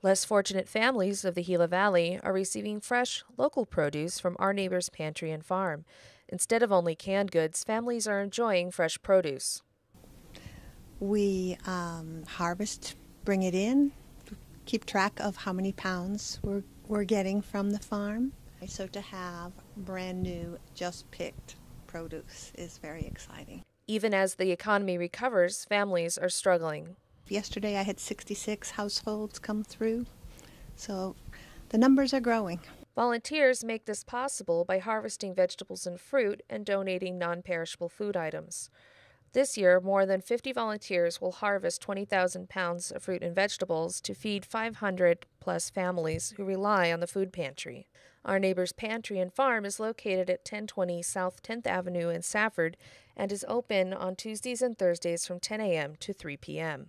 Less fortunate families of the Gila Valley are receiving fresh, local produce from our neighbor's pantry and farm. Instead of only canned goods, families are enjoying fresh produce. We um, harvest, bring it in, keep track of how many pounds we're, we're getting from the farm. So to have brand new, just picked produce is very exciting. Even as the economy recovers, families are struggling. Yesterday I had 66 households come through, so the numbers are growing. Volunteers make this possible by harvesting vegetables and fruit and donating non perishable food items. This year, more than 50 volunteers will harvest 20,000 pounds of fruit and vegetables to feed 500 plus families who rely on the food pantry. Our neighbor's pantry and farm is located at 1020 South 10th Avenue in Safford and is open on Tuesdays and Thursdays from 10 a.m. to 3 p.m.